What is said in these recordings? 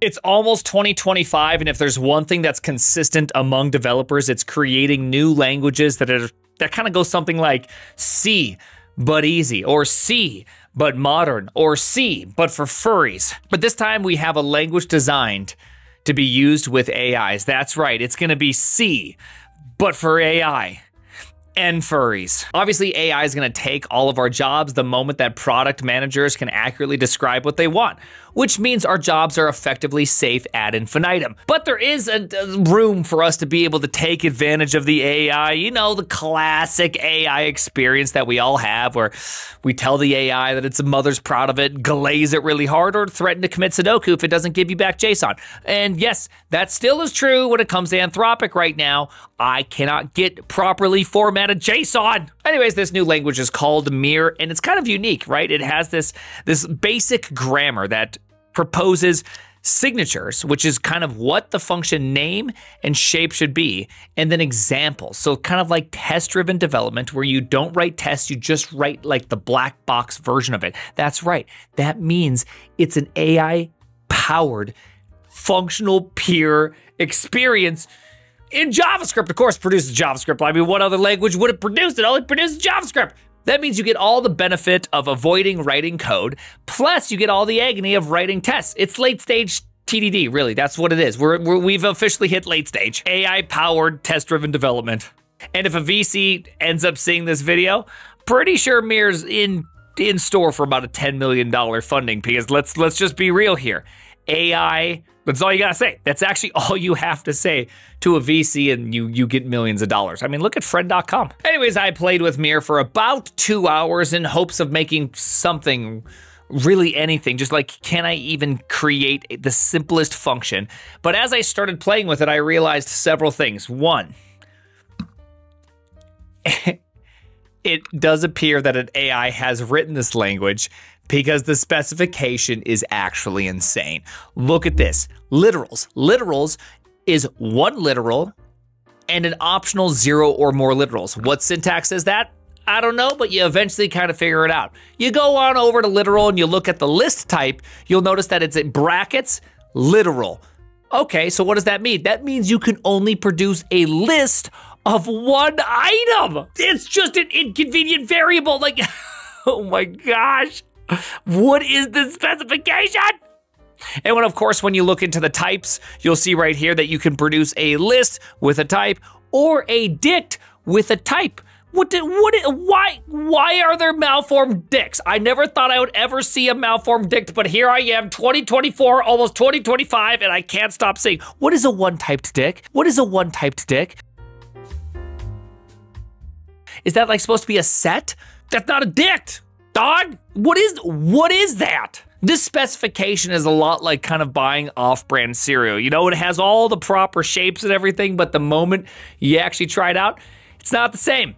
It's almost 2025, and if there's one thing that's consistent among developers, it's creating new languages that are that kind of go something like C, but easy, or C, but modern, or C, but for furries. But this time we have a language designed to be used with AIs. That's right, it's gonna be C, but for AI and furries. Obviously, AI is going to take all of our jobs the moment that product managers can accurately describe what they want, which means our jobs are effectively safe ad infinitum. But there is a, a room for us to be able to take advantage of the AI, you know, the classic AI experience that we all have where we tell the AI that it's a mother's proud of it, glaze it really hard, or threaten to commit Sudoku if it doesn't give you back JSON. And yes, that still is true when it comes to Anthropic right now. I cannot get properly formatted JSON. Anyways, this new language is called Mir, and it's kind of unique, right? It has this this basic grammar that proposes signatures, which is kind of what the function name and shape should be, and then examples. So, kind of like test driven development where you don't write tests, you just write like the black box version of it. That's right. That means it's an AI powered functional peer experience in JavaScript. Of course, produces JavaScript. I mean, what other language would it produce? It only produces JavaScript. That means you get all the benefit of avoiding writing code, plus you get all the agony of writing tests. It's late stage TDD, really. That's what it is. We're, we're, we've officially hit late stage. AI powered test driven development. And if a VC ends up seeing this video, pretty sure Mir's in in store for about a $10 million funding because let's let's just be real here. AI that's all you gotta say. That's actually all you have to say to a VC, and you you get millions of dollars. I mean, look at Friend.com. Anyways, I played with Mir for about two hours in hopes of making something really anything. Just like, can I even create the simplest function? But as I started playing with it, I realized several things. One, it does appear that an AI has written this language because the specification is actually insane. Look at this literals. Literals is one literal and an optional zero or more literals. What syntax is that? I don't know, but you eventually kind of figure it out. You go on over to literal and you look at the list type, you'll notice that it's in brackets, literal. Okay, so what does that mean? That means you can only produce a list of one item. It's just an inconvenient variable. Like, oh my gosh. What is the specification? And when, of course, when you look into the types, you'll see right here that you can produce a list with a type or a dict with a type. What did, what did, why, why are there malformed dicts? I never thought I would ever see a malformed dict, but here I am, 2024, almost 2025, and I can't stop saying, what is a one-typed dick? What is a one-typed dick? Is that like supposed to be a set? That's not a dict, dog. What is, what is that? This specification is a lot like kind of buying off brand cereal. You know, it has all the proper shapes and everything, but the moment you actually try it out, it's not the same.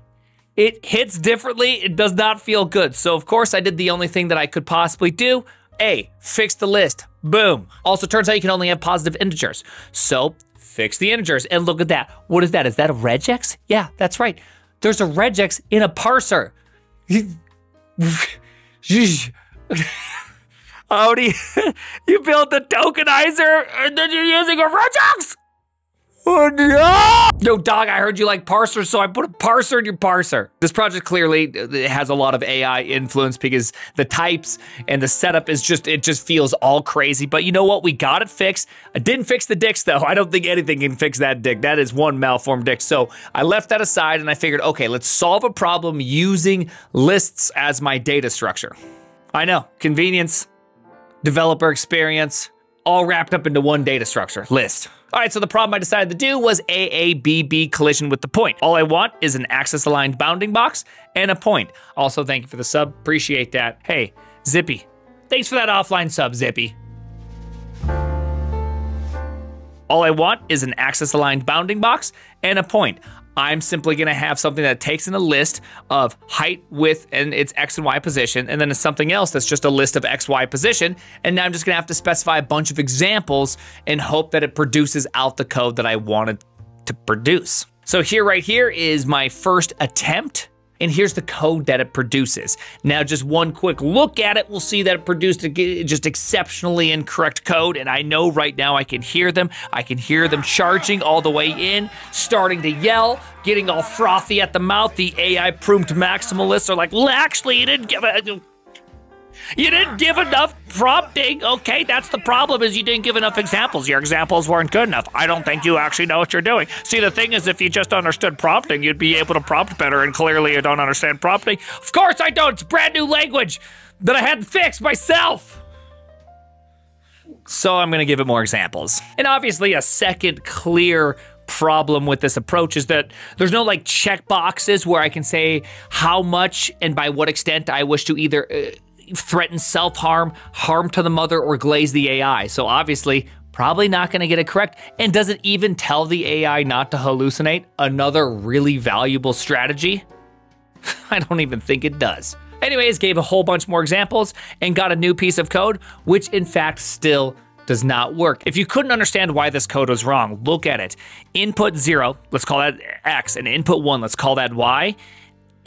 It hits differently, it does not feel good. So, of course, I did the only thing that I could possibly do. A, fix the list. Boom. Also, turns out you can only have positive integers. So, fix the integers. And look at that. What is that? Is that a regex? Yeah, that's right. There's a regex in a parser. How you, built the tokenizer and then you're using a regex? Oh no! Dog, I heard you like parsers, so I put a parser in your parser. This project clearly has a lot of AI influence because the types and the setup is just, it just feels all crazy. But you know what? We got it fixed. I didn't fix the dicks though. I don't think anything can fix that dick. That is one malformed dick. So I left that aside and I figured, okay, let's solve a problem using lists as my data structure. I know, convenience, developer experience, all wrapped up into one data structure, list. All right, so the problem I decided to do was AABB collision with the point. All I want is an axis aligned bounding box and a point. Also, thank you for the sub, appreciate that. Hey, Zippy, thanks for that offline sub, Zippy. All I want is an axis aligned bounding box and a point. I'm simply going to have something that takes in a list of height, width, and its x and y position, and then it's something else that's just a list of x, y position. And now I'm just going to have to specify a bunch of examples and hope that it produces out the code that I wanted to produce. So here, right here, is my first attempt and here's the code that it produces. Now, just one quick look at it, we'll see that it produced just exceptionally incorrect code, and I know right now I can hear them. I can hear them charging all the way in, starting to yell, getting all frothy at the mouth. The AI proomed maximalists are like, well, actually, you didn't give a you didn't give enough prompting. Okay, that's the problem is you didn't give enough examples. Your examples weren't good enough. I don't think you actually know what you're doing. See, the thing is, if you just understood prompting, you'd be able to prompt better, and clearly you don't understand prompting. Of course I don't. It's brand new language that I had to fix myself. So I'm going to give it more examples. And obviously, a second clear problem with this approach is that there's no like check boxes where I can say how much and by what extent I wish to either uh, threaten self harm, harm to the mother, or glaze the AI. So obviously, probably not going to get it correct. And does it even tell the AI not to hallucinate? Another really valuable strategy? I don't even think it does. Anyways, gave a whole bunch more examples and got a new piece of code, which in fact still does not work. If you couldn't understand why this code was wrong, look at it. Input zero, let's call that X, and input one, let's call that Y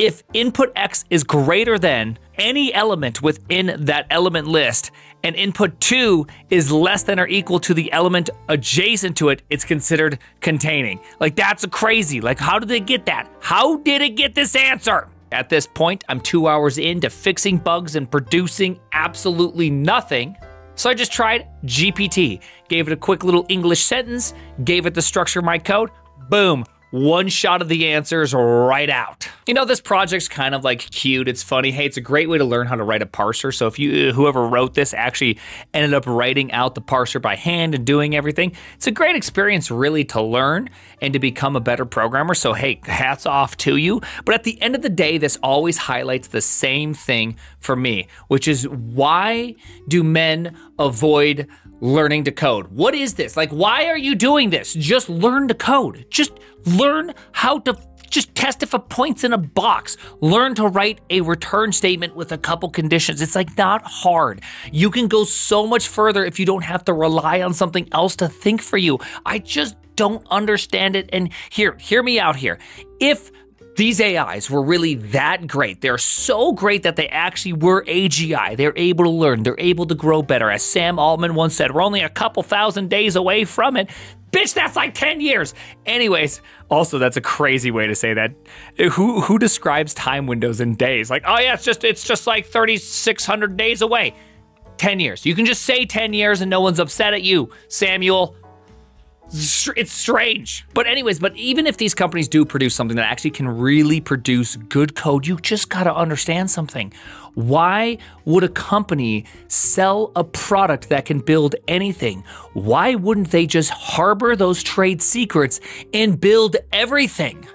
if input x is greater than any element within that element list and input 2 is less than or equal to the element adjacent to it, it's considered containing. Like that's crazy. Like how did they get that? How did it get this answer? At this point, I'm 2 hours into fixing bugs and producing absolutely nothing. So I just tried GPT, gave it a quick little English sentence, gave it the structure of my code, boom, one shot of the answers right out. You know, this project's kind of like cute. It's funny. Hey, it's a great way to learn how to write a parser. So if you, whoever wrote this actually ended up writing out the parser by hand and doing everything, it's a great experience really to learn and to become a better programmer. So hey, hats off to you. But at the end of the day, this always highlights the same thing for me, which is why do men avoid learning to code? What is this? Like, why are you doing this? Just learn to code. Just Learn how to just test if a point's in a box. Learn to write a return statement with a couple conditions. It's like not hard. You can go so much further if you don't have to rely on something else to think for you. I just don't understand it. And here, hear me out here. If these AIs were really that great. They're so great that they actually were AGI. They're able to learn, they're able to grow better. As Sam Altman once said, we're only a couple thousand days away from it. Bitch, that's like 10 years. Anyways, also that's a crazy way to say that. Who who describes time windows in days? Like, oh yeah, it's just it's just like 3600 days away. 10 years. You can just say 10 years and no one's upset at you, Samuel. It's strange. But anyways, but even if these companies do produce something that actually can really produce good code, you just got to understand something. Why would a company sell a product that can build anything? Why wouldn't they just harbor those trade secrets and build everything?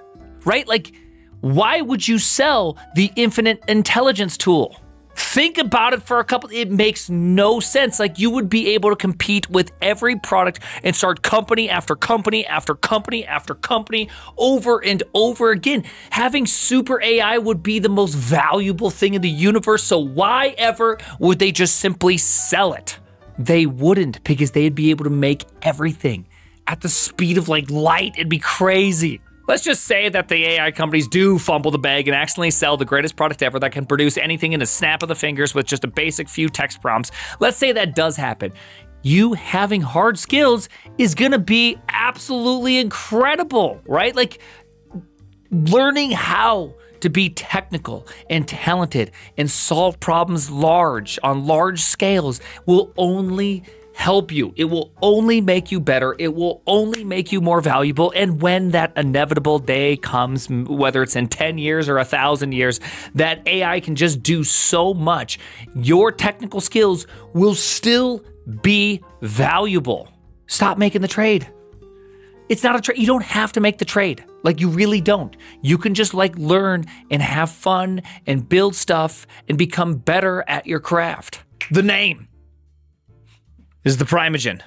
Right? Like, why would you sell the infinite intelligence tool? Think about it for a couple. It makes no sense. Like you would be able to compete with every product and start company after company after company after company over and over again. Having super AI would be the most valuable thing in the universe. So why ever would they just simply sell it? They wouldn't because they'd be able to make everything at the speed of like light. It'd be crazy. Let's just say that the AI companies do fumble the bag and accidentally sell the greatest product ever that can produce anything in a snap of the fingers with just a basic few text prompts. Let's say that does happen. You having hard skills is gonna be absolutely incredible, right? Like learning how to be technical and talented and solve problems large on large scales will only help you. It will only make you better. It will only make you more valuable. And when that inevitable day comes, whether it's in 10 years or a thousand years, that AI can just do so much, your technical skills will still be valuable. Stop making the trade. It's not a trade. You don't have to make the trade. Like you really don't. You can just like learn and have fun and build stuff and become better at your craft. The name is the Primeagen.